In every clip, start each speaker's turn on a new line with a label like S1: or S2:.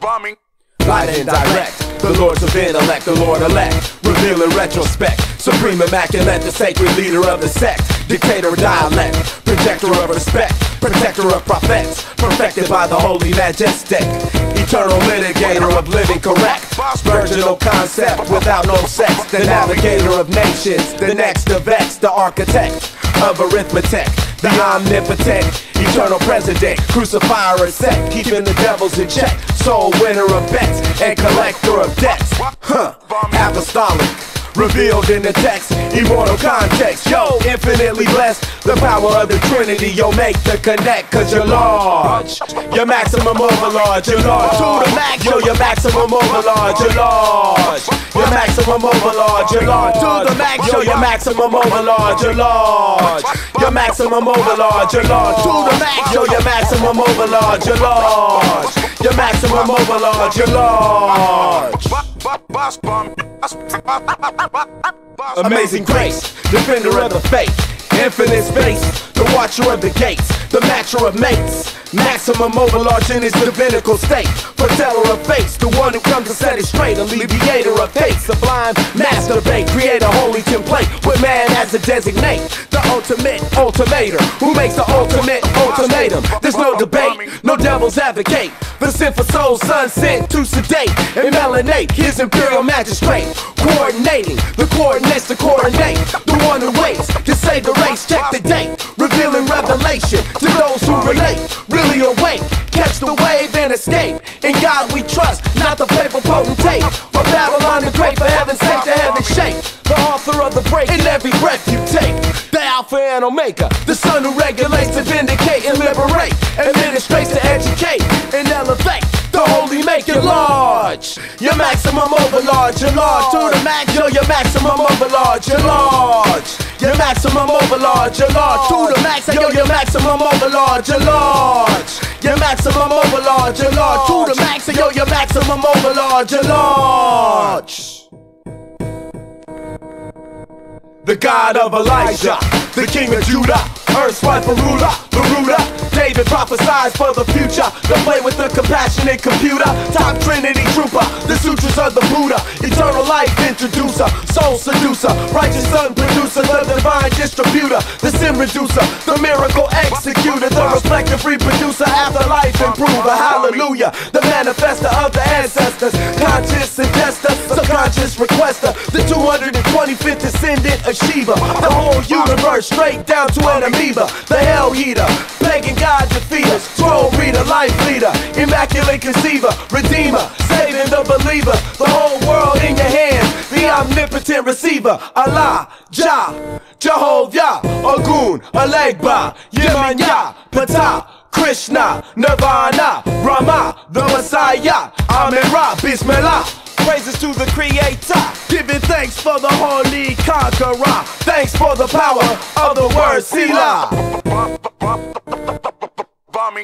S1: Bombing.
S2: Light and direct, the lords of intellect, the lord elect, reveal in retrospect. Supreme immaculate, the sacred leader of the sect, dictator dialect, projector of respect, protector of prophets, perfected by the holy majestic, eternal litigator of living correct, virginal concept without no sex, the navigator of nations, the next of X, the architect of arithmetic, the omnipotent, eternal president, crucifier of set, keeping the devils in check, Sole winner of bets, and collector of debts. Huh, apostolic. Revealed in the text, immortal context. Yo, infinitely blessed. The power of the Trinity, yo, make the connect, cause you're large. Your maximum overlord, you're large. To the max, yo, your maximum overlord, you're large. Your maximum overlord, you're large. To the max, yo, your maximum overlord, you're large. Your maximum overlord, you're large. To the max, yo, your maximum overlord, you're large. Your maximum overlord.
S1: Boss bomb.
S2: Amazing grace, defender of the faith, infinite space, the watcher of the gates, the matcher of mates, maximum overlord in his divinical state, foreteller of fates, the one who comes to set it straight, alleviator of fate, sublime masturbate, create a holy template with man as a designate, the ultimate ultimator, who makes the ultimate ultimatum. There's no debate, no devil's advocate. The sinful soul, son sent to sedate and melanate his imperial magistrate, coordinating the coordinates to coordinate. The one who waits to save the race. Check the date, revealing revelation to those who relate. Really awake, catch the wave and escape. In God we trust, not the paper potentate. For Babylon the great, for heaven's sake, the heaven shake. The author of the break in every breath you take. The Alpha and Omega, the son who regulates to vindicate and liberate, administrates to educate and elevate. The holy make it large. Your maximum overlord, your large. To the max, yo, your maximum overlord, your large. Your maximum overlord, your large. To the max, yo, your maximum overlord, your large. Your maximum overlord, your large. To the max, yo, your maximum overlord, your large. The God of Elijah, the King of Judah, Earth's rightful ruler, the ruler. David prophesies for the future. The play with the compassionate computer, top Trinity trooper, the sutras of the Buddha, eternal life introducer, soul seducer, righteous son producer, the divine distributor, the sin reducer, the miracle executor, the reflective reproducer, afterlife improver. Hallelujah, the manifester of the ancestors, conscious suggester, subconscious requester, the 225th descendant Shiva, the whole universe straight down to an amoeba, the hell heater, god defeater, scroll reader, life leader, immaculate conceiver, redeemer, saving the believer, the whole world in your hands, the omnipotent receiver, Allah, Jah, Jehovah, Ogun, Alegba, Yemanya, Ptah. Krishna, Nirvana, Rama, the Messiah, Amen Ra, Bismillah. Praises to the Creator, giving thanks for the Holy Conqueror. Thanks for the power of the word Selah.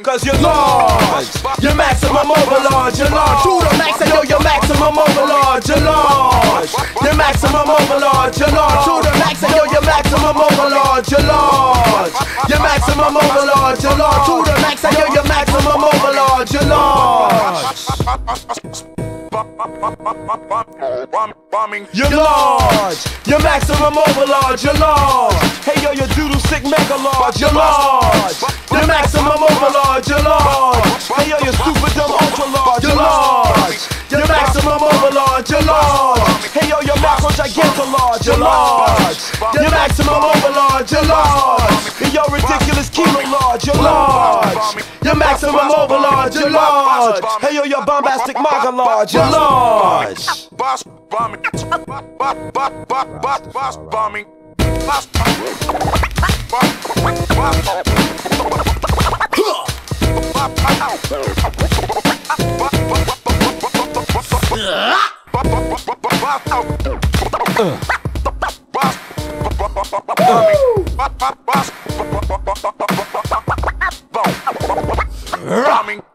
S2: Cause you're large, your maximum overlord, you're large. To the max, I know your maximum overlord, you're large. Your maximum overlord, you're large. To the max, I know your maximum overlord, you're large. Your maximum overlord, you're large. To the max, I know your maximum overlord, you're large.
S1: Bombing.
S2: You're large, your maximum overlord, you're large. Hey yo, your doodle sick mega large, you're large. Your maximum overlord, you're large. Hey yo, your super dumb ultra large, you're large. Your maximum overlord, you're large. Hey yo, your macro giganto large, you're large. Your maximum overlord, you're large. Hey yo, ridiculous kilo large, you're large. Your maximum overlord, you're large. Hey yo, your bombastic maga large, you're large.
S1: Boss bombing. Boss bombing. Bombing.